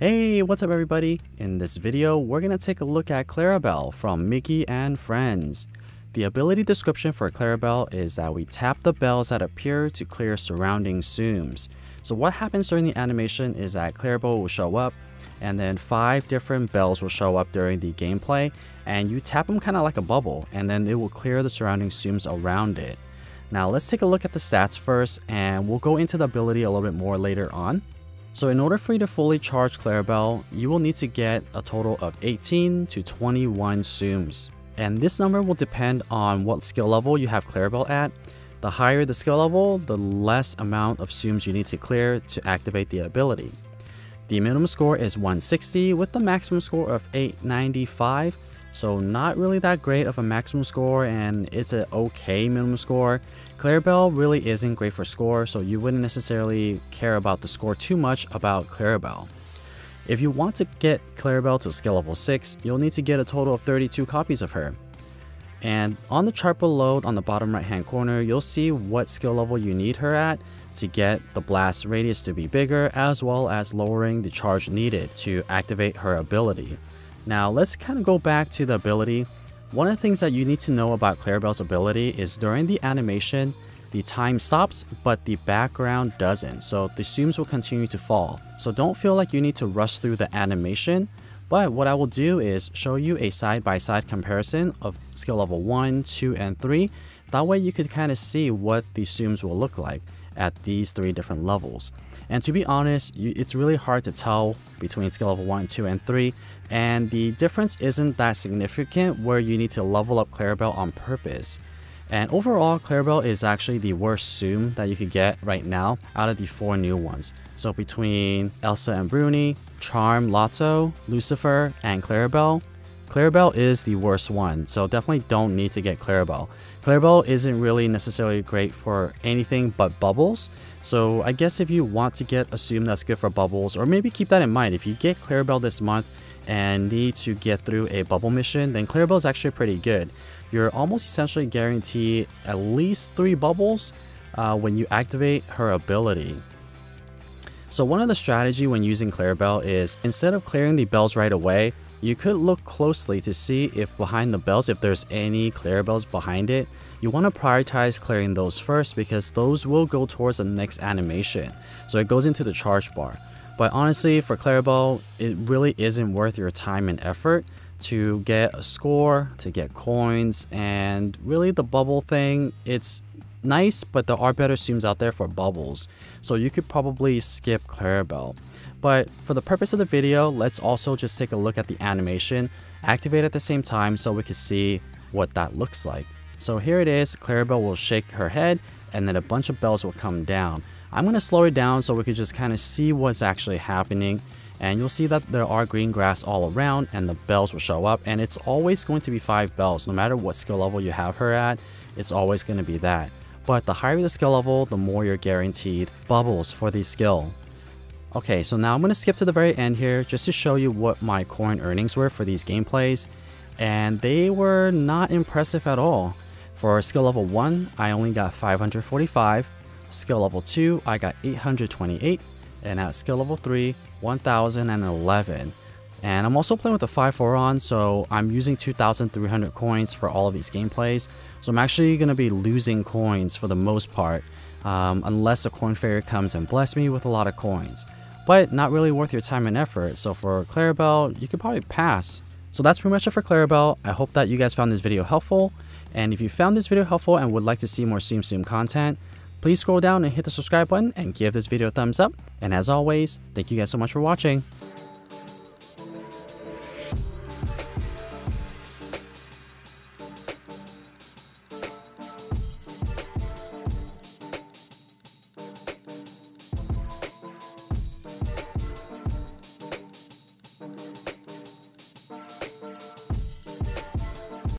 Hey, what's up everybody? In this video, we're gonna take a look at Clarabelle from Mickey and Friends. The ability description for Clarabelle is that we tap the bells that appear to clear surrounding Tsums. So what happens during the animation is that Clarabelle will show up and then five different bells will show up during the gameplay and you tap them kind of like a bubble and then it will clear the surrounding Tsums around it. Now let's take a look at the stats first and we'll go into the ability a little bit more later on. So in order for you to fully charge Clarabelle, you will need to get a total of 18 to 21 Tsums. And this number will depend on what skill level you have Clarabelle at. The higher the skill level, the less amount of Tsums you need to clear to activate the ability. The minimum score is 160 with the maximum score of 895 so not really that great of a maximum score and it's an okay minimum score. Clarabelle really isn't great for score, so you wouldn't necessarily care about the score too much about Clarabelle. If you want to get Clarabelle to skill level 6, you'll need to get a total of 32 copies of her. And on the chart below on the bottom right hand corner, you'll see what skill level you need her at to get the blast radius to be bigger as well as lowering the charge needed to activate her ability. Now let's kind of go back to the ability. One of the things that you need to know about Clarabelle's ability is during the animation, the time stops, but the background doesn't, so the Tsums will continue to fall. So don't feel like you need to rush through the animation, but what I will do is show you a side-by-side -side comparison of skill level 1, 2, and 3. That way you could kind of see what the Tsums will look like at these three different levels. And to be honest, you, it's really hard to tell between skill level 1, 2, and 3, and the difference isn't that significant where you need to level up Clarabelle on purpose. And overall, Clarabelle is actually the worst Tsum that you could get right now out of the four new ones. So between Elsa and Bruni, Charm, Lotso, Lucifer, and Clarabelle, Clarabelle is the worst one, so definitely don't need to get Clarabelle. Clarabelle isn't really necessarily great for anything but bubbles, so I guess if you want to get a Tsum that's good for bubbles, or maybe keep that in mind, if you get Clarabelle this month and need to get through a bubble mission, then Clarabelle is actually pretty good. You're almost essentially guaranteed at least three bubbles uh, when you activate her ability. So one of the strategy when using Clarabelle is instead of clearing the bells right away, you could look closely to see if behind the bells, if there's any Clarabelles behind it. You want to prioritize clearing those first because those will go towards the next animation. So it goes into the charge bar. But honestly, for Clarabelle, it really isn't worth your time and effort to get a score, to get coins, and really the bubble thing, it's nice, but there are better Tsums out there for bubbles. So you could probably skip Clarabelle. But for the purpose of the video, let's also just take a look at the animation, activate at the same time so we can see what that looks like. So here it is, Clarabelle will shake her head and then a bunch of bells will come down. I'm going to slow it down so we can just kind of see what's actually happening and you'll see that there are green grass all around and the bells will show up and it's always going to be 5 bells no matter what skill level you have her at it's always going to be that but the higher the skill level the more you're guaranteed bubbles for the skill okay so now I'm going to skip to the very end here just to show you what my coin earnings were for these gameplays and they were not impressive at all for skill level 1 I only got 545 Skill level 2, I got 828. And at skill level 3, 1011. And I'm also playing with a 5-4 on, so I'm using 2,300 coins for all of these gameplays. So I'm actually going to be losing coins for the most part, um, unless a coin fairy comes and bless me with a lot of coins. But not really worth your time and effort, so for Clarabelle, you could probably pass. So that's pretty much it for Clarabelle. I hope that you guys found this video helpful. And if you found this video helpful and would like to see more Tsum content, Please scroll down and hit the subscribe button and give this video a thumbs up. And as always, thank you guys so much for watching.